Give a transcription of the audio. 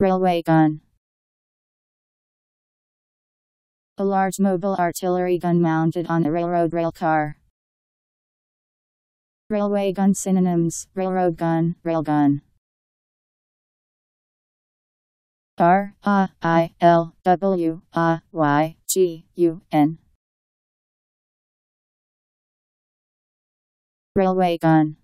Railway gun. A large mobile artillery gun mounted on a railroad rail car. Railway gun synonyms railroad gun, railgun. R A I L W A Y G U N Railway gun